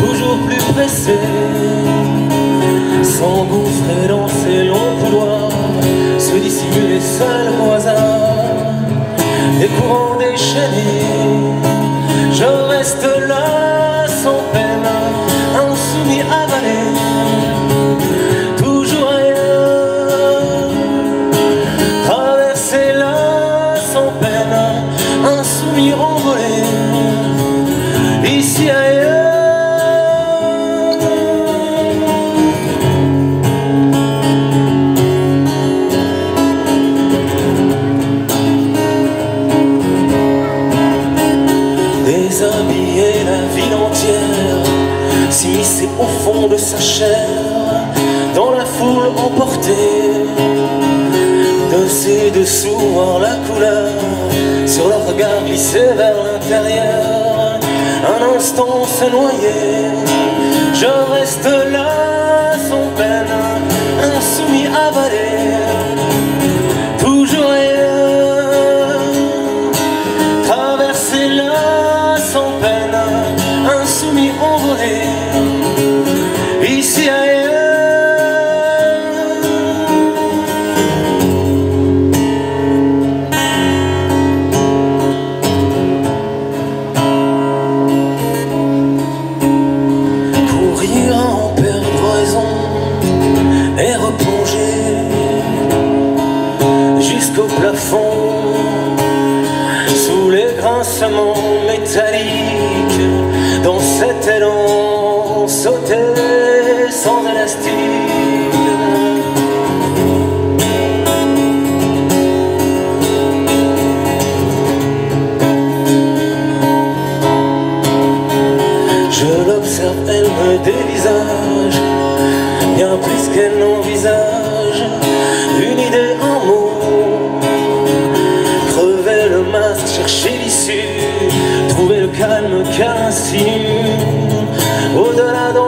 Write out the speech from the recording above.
toujours plus pressé, s'engouffrer dans ces longs couloirs, se dissimuler seul au hasard, des courants déchaînés. Déshabiller la ville entière, s'immiscer au fond de sa chair, dans la foule emportée, de ses dessous voir la couleur, sur leur regard glisser vers l'intérieur, un instant se noyer, je reste là Courir en perdre raison et replonger jusqu'au plafond. Sous les grincements métalliques dans cet élan sauter sans élastique me dévisage Bien plus qu'elle n'envisage Une idée en mots. Crever le masque, chercher l'issue Trouver le calme qu'elle insinue Au-delà dans